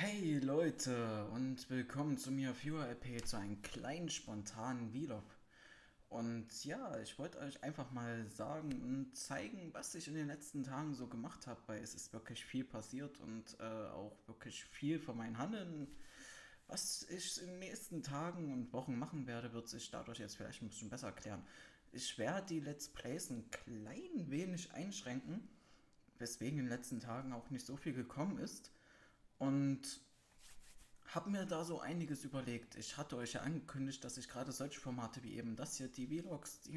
Hey Leute und willkommen zu mir Viewer LP zu einem kleinen spontanen Vlog. Und ja, ich wollte euch einfach mal sagen und zeigen, was ich in den letzten Tagen so gemacht habe, weil es ist wirklich viel passiert und äh, auch wirklich viel von meinem Handeln. Was ich in den nächsten Tagen und Wochen machen werde, wird sich dadurch jetzt vielleicht ein bisschen besser erklären. Ich werde die Let's Plays ein klein wenig einschränken, weswegen in den letzten Tagen auch nicht so viel gekommen ist. Und habe mir da so einiges überlegt. Ich hatte euch ja angekündigt, dass ich gerade solche Formate wie eben das hier, die Vlogs, die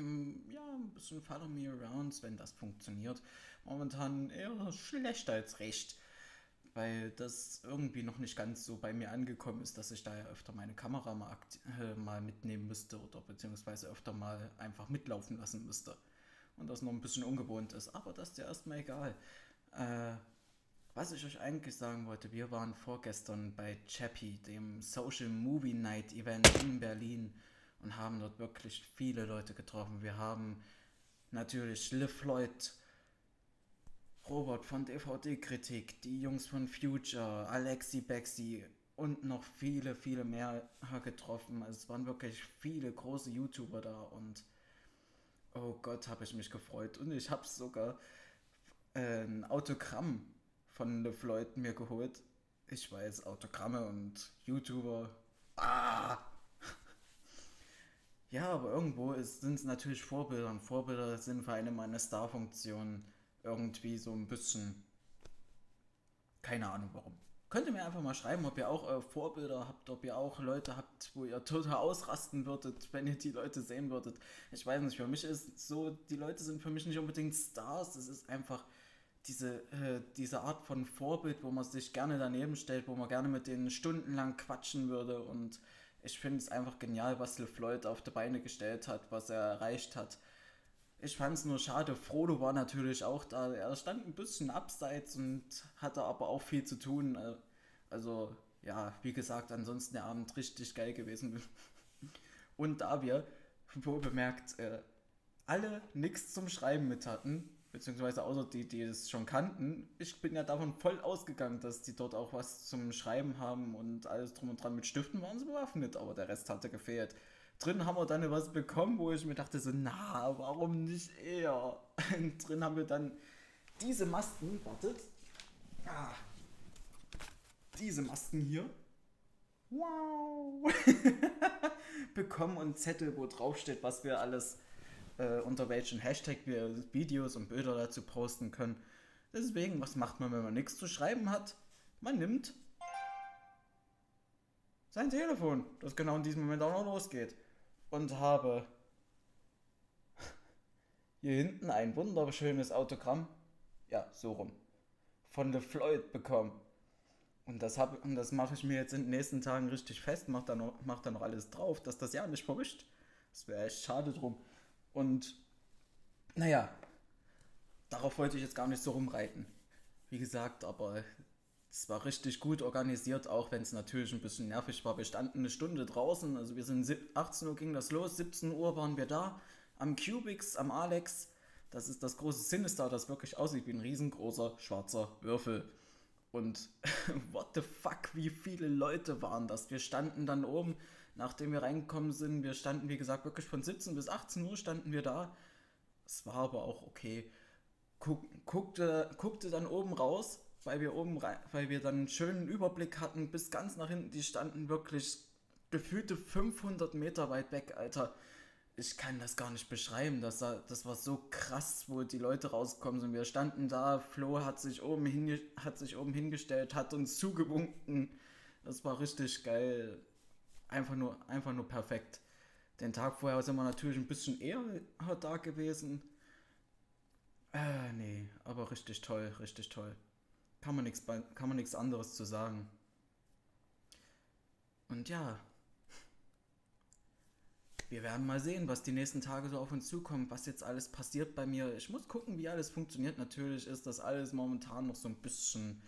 ja ein bisschen Follow Me Arounds, wenn das funktioniert, momentan eher schlecht als recht. Weil das irgendwie noch nicht ganz so bei mir angekommen ist, dass ich da ja öfter meine Kamera mal, äh, mal mitnehmen müsste oder beziehungsweise öfter mal einfach mitlaufen lassen müsste. Und das noch ein bisschen ungewohnt ist. Aber das ist ja erstmal egal. Äh, was ich euch eigentlich sagen wollte, wir waren vorgestern bei Chappie, dem Social Movie Night Event in Berlin und haben dort wirklich viele Leute getroffen. Wir haben natürlich Liv Floyd, Robert von DVD-Kritik, die Jungs von Future, Alexi Bexi und noch viele, viele mehr getroffen. Es waren wirklich viele große YouTuber da und oh Gott, habe ich mich gefreut. Und ich habe sogar äh, ein Autogramm von Le Floyd mir geholt. Ich weiß, Autogramme und YouTuber. Ah! ja, aber irgendwo sind es natürlich Vorbilder und Vorbilder sind für eine meiner Star-Funktionen irgendwie so ein bisschen. Keine Ahnung warum. Könnt ihr mir einfach mal schreiben, ob ihr auch äh, Vorbilder habt, ob ihr auch Leute habt, wo ihr total ausrasten würdet, wenn ihr die Leute sehen würdet. Ich weiß nicht, für mich ist so, die Leute sind für mich nicht unbedingt Stars, es ist einfach diese, äh, diese Art von Vorbild, wo man sich gerne daneben stellt, wo man gerne mit denen stundenlang quatschen würde. Und ich finde es einfach genial, was LeFloid auf die Beine gestellt hat, was er erreicht hat. Ich fand es nur schade, Frodo war natürlich auch da. Er stand ein bisschen abseits und hatte aber auch viel zu tun. Also, ja, wie gesagt, ansonsten der Abend richtig geil gewesen. Und da wir, wohl bemerkt, äh, alle nichts zum Schreiben mit hatten, beziehungsweise außer die, die es schon kannten, ich bin ja davon voll ausgegangen, dass die dort auch was zum Schreiben haben und alles drum und dran. Mit Stiften waren sie bewaffnet, aber der Rest hatte gefehlt. Drin haben wir dann was bekommen, wo ich mir dachte so, na, warum nicht eher? Und drin haben wir dann diese Masten, wartet, ah, diese Masten hier, wow, bekommen und Zettel, wo drauf steht, was wir alles äh, unter welchen Hashtag wir Videos und Bilder dazu posten können. Deswegen, was macht man, wenn man nichts zu schreiben hat? Man nimmt sein Telefon, das genau in diesem Moment auch noch losgeht. Und habe hier hinten ein wunderschönes Autogramm, ja, so rum, von The Floyd bekommen. Und das, das mache ich mir jetzt in den nächsten Tagen richtig fest, mache da, mach da noch alles drauf, dass das ja nicht verwischt. Das wäre echt schade drum. Und naja, darauf wollte ich jetzt gar nicht so rumreiten. Wie gesagt, aber es war richtig gut organisiert, auch wenn es natürlich ein bisschen nervig war. Wir standen eine Stunde draußen, also wir sind 18 Uhr ging das los, 17 Uhr waren wir da am Cubix, am Alex. Das ist das große Sinister, das wirklich aussieht wie ein riesengroßer schwarzer Würfel. Und what the fuck, wie viele Leute waren das? Wir standen dann oben, nachdem wir reingekommen sind. Wir standen, wie gesagt, wirklich von 17 bis 18 Uhr standen wir da. Es war aber auch okay. Guck, guckte, guckte dann oben raus, weil wir oben rein, weil wir dann einen schönen Überblick hatten, bis ganz nach hinten. Die standen wirklich gefühlte 500 Meter weit weg, Alter. Ich kann das gar nicht beschreiben. Das, war, das war so krass, wo die Leute rausgekommen sind. Wir standen da, Flo hat sich oben, hat sich oben hingestellt, hat uns zugewunken. Das war richtig geil einfach nur, einfach nur perfekt. Den Tag vorher sind wir natürlich ein bisschen eher da gewesen. Äh, nee, aber richtig toll, richtig toll. Kann man nichts kann man nichts anderes zu sagen. Und ja, wir werden mal sehen, was die nächsten Tage so auf uns zukommt, was jetzt alles passiert bei mir. Ich muss gucken, wie alles funktioniert. Natürlich ist das alles momentan noch so ein bisschen,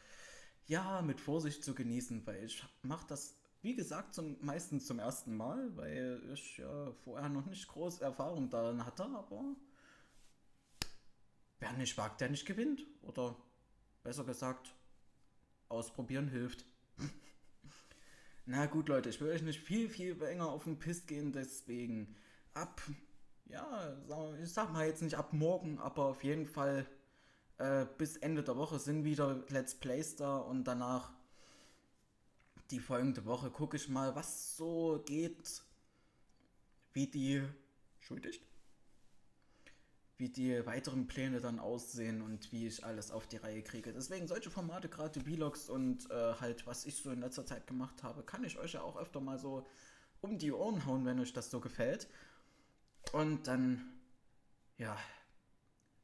ja, mit Vorsicht zu genießen, weil ich mache das wie gesagt, zum, meistens zum ersten Mal, weil ich ja vorher noch nicht große Erfahrung darin hatte, aber wer nicht wagt, der nicht gewinnt. Oder besser gesagt, ausprobieren hilft. Na gut, Leute, ich will euch nicht viel, viel länger auf den Piss gehen, deswegen ab, ja, ich sag mal jetzt nicht ab morgen, aber auf jeden Fall äh, bis Ende der Woche sind wieder Let's Plays da und danach die folgende Woche gucke ich mal, was so geht, wie die, entschuldigt, wie die weiteren Pläne dann aussehen und wie ich alles auf die Reihe kriege. Deswegen solche Formate, gerade Vlogs und äh, halt, was ich so in letzter Zeit gemacht habe, kann ich euch ja auch öfter mal so um die Ohren hauen, wenn euch das so gefällt. Und dann, ja,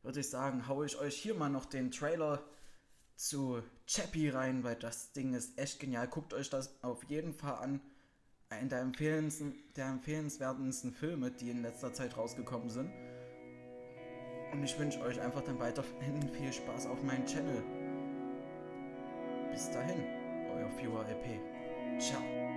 würde ich sagen, haue ich euch hier mal noch den Trailer zu Chappie rein, weil das Ding ist echt genial. Guckt euch das auf jeden Fall an. Einer der, der empfehlenswertesten Filme, die in letzter Zeit rausgekommen sind. Und ich wünsche euch einfach dann weiterhin viel Spaß auf meinem Channel. Bis dahin, euer Viewer LP. Ciao.